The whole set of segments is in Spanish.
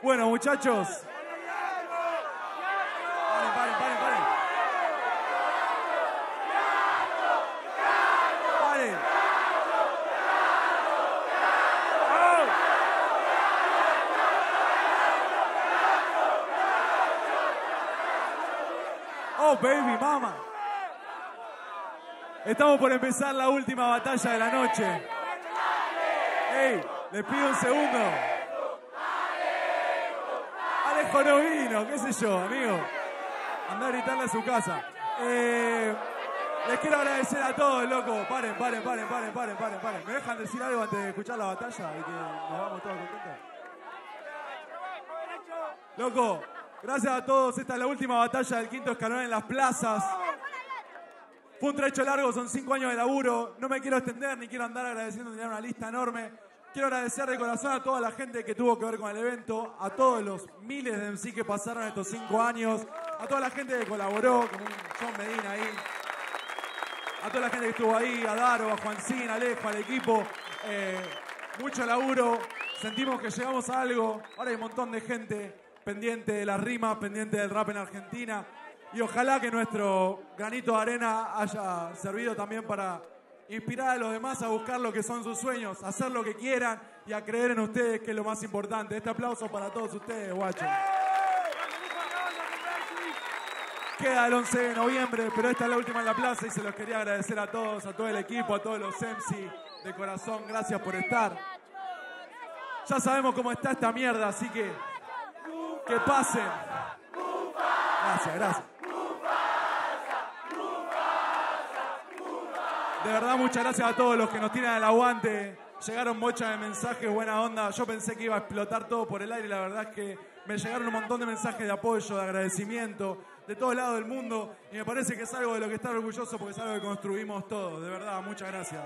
Bueno, muchachos. Paren, paren, paren, paren. Paren. Oh, baby, mama. Estamos por empezar la última batalla de la noche. Ey, les pido un segundo. Alejo no vino, qué sé yo, amigo. Anda a gritarle a su casa. Eh, les quiero agradecer a todos, loco. Paren, paren, paren, paren, paren, paren, paren. ¿Me dejan decir algo antes de escuchar la batalla y que nos vamos todos contentos? Loco, gracias a todos. Esta es la última batalla del quinto escalón en las plazas. Fue un trecho largo, son cinco años de laburo. No me quiero extender ni quiero andar agradeciendo, tener una lista enorme. Quiero agradecer de corazón a toda la gente que tuvo que ver con el evento, a todos los miles de MC que pasaron estos cinco años, a toda la gente que colaboró, como John Medina ahí, a toda la gente que estuvo ahí, a Daro, a Juancín, a Alejo, al equipo. Eh, mucho laburo, sentimos que llegamos a algo. Ahora hay un montón de gente pendiente de las rimas, pendiente del rap en Argentina. Y ojalá que nuestro granito de arena haya servido también para inspirar a los demás a buscar lo que son sus sueños, a hacer lo que quieran y a creer en ustedes, que es lo más importante. Este aplauso para todos ustedes, guachos. Queda el 11 de noviembre, pero esta es la última en la plaza y se los quería agradecer a todos, a todo el equipo, a todos los MC de corazón. Gracias por estar. Ya sabemos cómo está esta mierda, así que que pasen. Gracias, gracias. De verdad, muchas gracias a todos los que nos tiran el aguante. Llegaron muchas de mensajes, buena onda. Yo pensé que iba a explotar todo por el aire la verdad es que me llegaron un montón de mensajes de apoyo, de agradecimiento, de todos lados del mundo. Y me parece que es algo de lo que estar orgulloso porque es algo que construimos todos. De verdad, muchas gracias.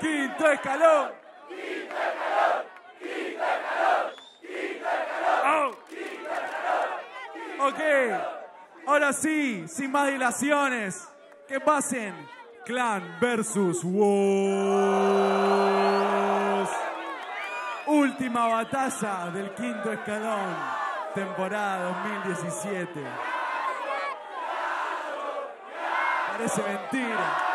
Quinto escalón. Oh. Ok, ahora sí, sin más dilaciones, que pasen Clan versus Woz. Última batalla del quinto escalón, temporada 2017. Parece mentira.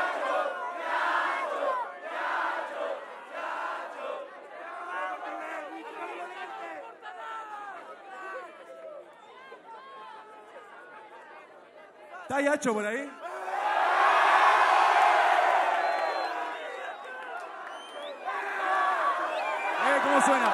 ¿Está Yacho por ahí? ¿Cómo suena?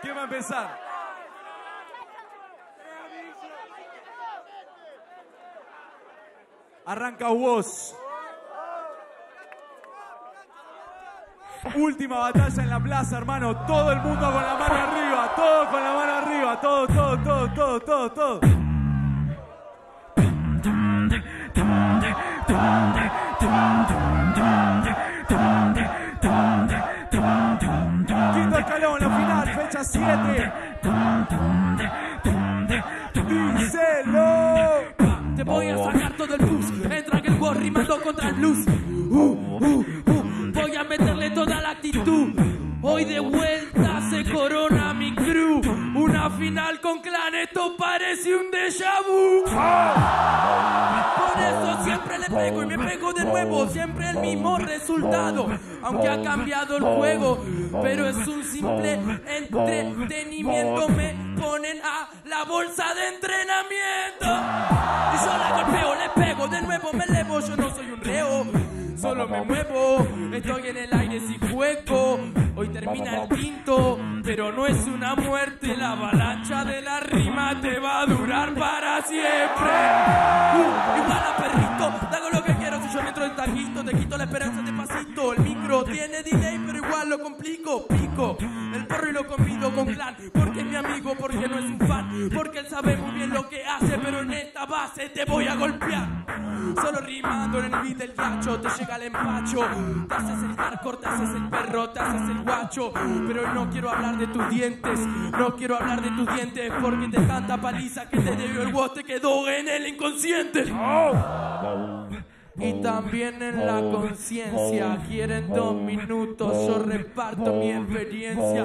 ¿quién va a empezar? Arranca vos. Última batalla en la plaza, hermano. Todo el mundo con la mano arriba. Todo con la mano arriba. Todo, todo, todo, todo, todo, todo. Quinto escalón, la final, fecha 7. Díselo. Te voy a sacar todo el bus. Entra que el war rimando contra el blues. Uh, uh, uh. Voy a la Hoy de vuelta se corona mi crew. Una final con clan, esto parece un déjà vu. Por eso siempre le pego y me pego de nuevo. Siempre el mismo resultado. Aunque ha cambiado el juego. Pero es un simple entretenimiento. Me ponen a la bolsa de entrenamiento. Y yo la golpeo, le pego, de nuevo me elevo. Yo no soy un reo. Solo me muevo, estoy en el aire termina el quinto, pero no es una muerte. La avalancha de la rima te va a durar para siempre. Uh, igual a Te quito la esperanza de pasito. El micro tiene delay, pero igual lo complico. Pico el perro y lo convido con clan. Porque es mi amigo, porque no es un fan. Porque él sabe muy bien lo que hace, pero en esta base te voy a golpear. Solo rimando en el beat del gacho, te llega el empacho. Te haces el hardcore, te haces el perro, te haces el guacho. Pero no quiero hablar de tus dientes, no quiero hablar de tus dientes. Porque de tanta paliza que te debió el voz te quedó en el inconsciente. Y también en la conciencia. Quieren dos minutos, yo reparto mi experiencia.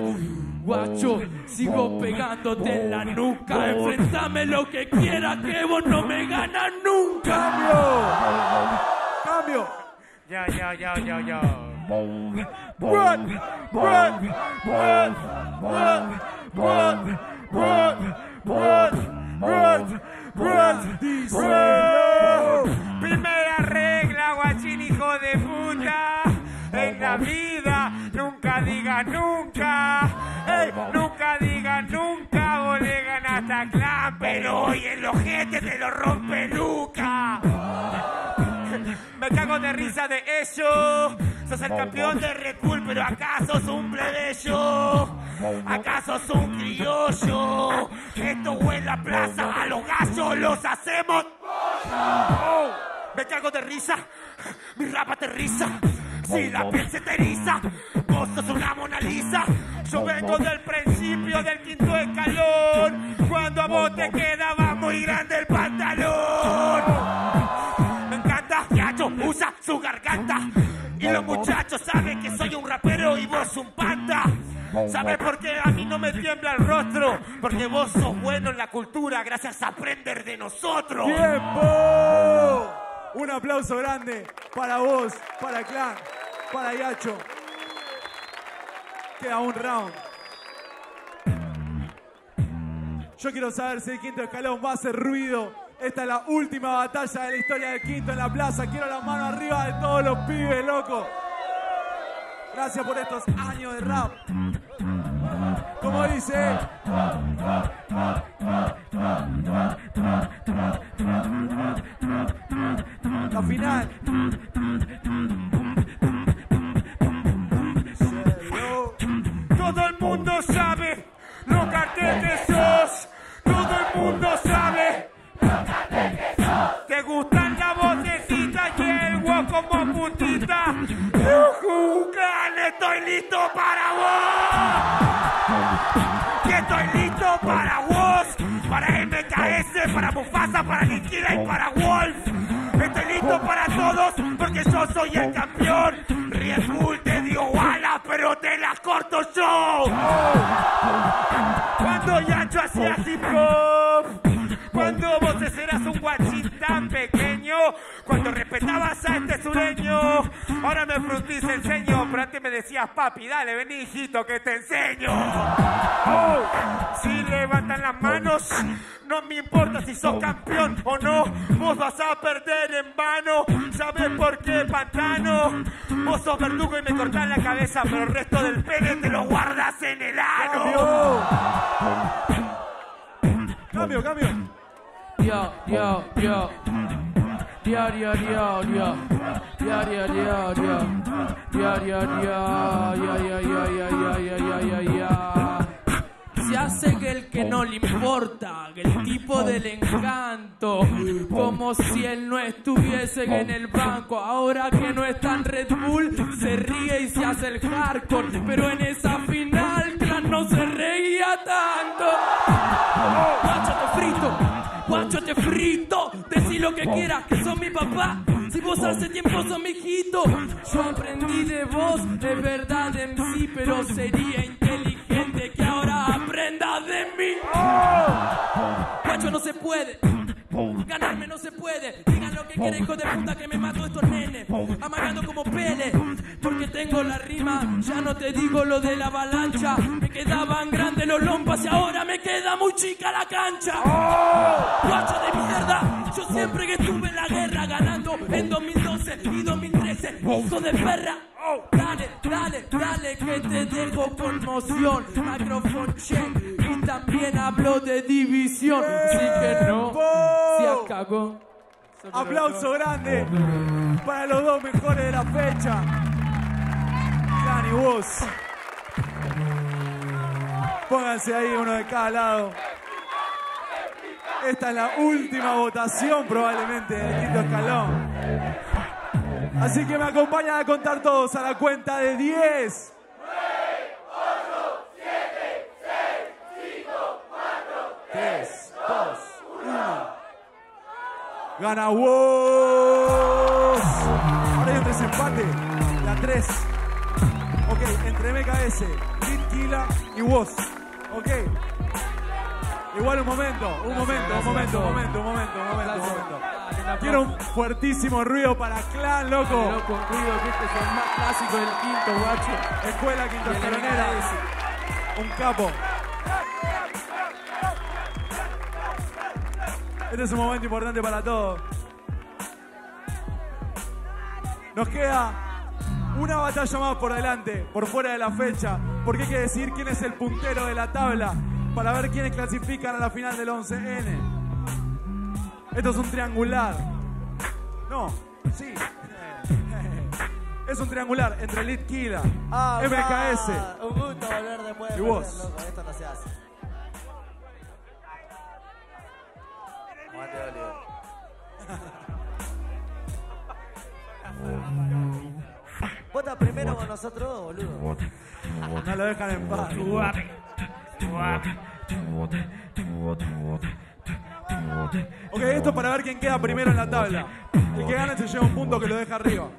Guacho, sigo pegándote en la nuca. Enfrentame lo que quieras, que vos no me ganas nunca. ¡Cambio! ¡Cambio! Ya, ya, ya, ya, ya. Run! Run! Run! Run! Run! Run! Run! Run! Run! Nunca. Nunca digas nunca. Vos le a clan, pero hoy el ojete te lo rompe Luca. Me cago de risa de ello. Sos el campeón de Red Bull, pero acá sos un plebeyo. Acá sos un criollo. Esto huele a plaza, a los gallos los hacemos. Oh, me cago de risa, mi rap aterriza. Si la piel se te eriza, vos sos una Mona Lisa. Yo vengo del principio del quinto escalón. Cuando a vos te quedaba muy grande el pantalón. Me encanta, Yacho usa su garganta. Y los muchachos saben que soy un rapero y vos un panda. ¿Sabes por qué a mí no me tiembla el rostro? Porque vos sos bueno en la cultura gracias a aprender de nosotros. ¡Tiempo! Un aplauso grande para vos, para Clan, para Yacho. Queda un round. Yo quiero saber si el quinto escalón va a hacer ruido. Esta es la última batalla de la historia del quinto en la plaza. Quiero la mano arriba de todos los pibes, loco. Gracias por estos años de rap. Como dice. La final. Listo para vos. Que estoy listo para vos. Para MKS, para Mufasa, para Nikira y para Wolf. Estoy listo para todos porque yo soy el campeón. Red te dio balas, pero te las corto yo. Cuando Yacho hacía hip cuando respetabas a este sureño, ahora me frutís enseño, pero antes me decías, papi, dale, vení hijito, que te enseño. Oh, si levantan las manos, no me importa si sos campeón o no, vos vas a perder en vano. ¿Sabes por qué, pantano? Vos sos verdugo y me cortás la cabeza, pero el resto del pene te lo guardas en el ano. Cambio, cambio yo, yo, yo. Diario, diario, diario, diario, diario, Se hace que el que no le importa, que el tipo del encanto, como si él no estuviese en el banco. Ahora que no está en Red Bull, se ríe y se hace el hardcore. Pero en esa final, Clan no se reía tanto. Guacho, te frito. Decí lo que quieras, que son mi papá. Si vos hace tiempo sos mi hijito, yo aprendí de vos, de verdad en sí, pero sería inteligente que ahora aprendas de mí. Guacho, no se puede. Ganarme no se puede. Digan lo que quieren, hijo de puta, que me mato estos nenes. Amagando como pele. Porque tengo la rima. Ya no te digo lo de la avalancha. Me quedaban grandes los lompas y ahora me queda muy chica la cancha. En 2012 y 2013. Hijo de perra. Dale, dale, dale que te dejo conmoción. Microphone check. Y también hablo de división. Así que no. Se acabó. Aplauso grande para los dos mejores de la fecha. Y vos. Pónganse ahí uno de cada lado. Esta es la última votación probablemente del quinto escalón. Así que me acompañan a contar todos a la cuenta de 10. 3, 2, 1. Gana vos. Ahora hay un desempate. La 3. Ok, entre MKS, Litkila y vos. Ok. Igual un momento, un momento, un momento, un momento, un momento, un momento, un momento. Quiero un fuertísimo ruido para Clan, loco. Loco, ruido, que este es el más clásico del quinto, guacho. Escuela Quinto Escalonera. Un capo. Este es un momento importante para todos. Nos queda una batalla más por delante, por fuera de la fecha, porque hay que decidir quién es el puntero de la tabla para ver quiénes clasifican a la final del 11N. Esto es un triangular. No, sí. Es un triangular entre Elite Killa, Ah, MKS. va. Un gusto volver después de Y vos. perder, loco. Esto no se hace. Oliver. Vota primero con nosotros, boludo. No lo dejan en paz. Ok, esto es para ver quién queda primero en la tabla. El que gane se lleva un punto que lo deja arriba.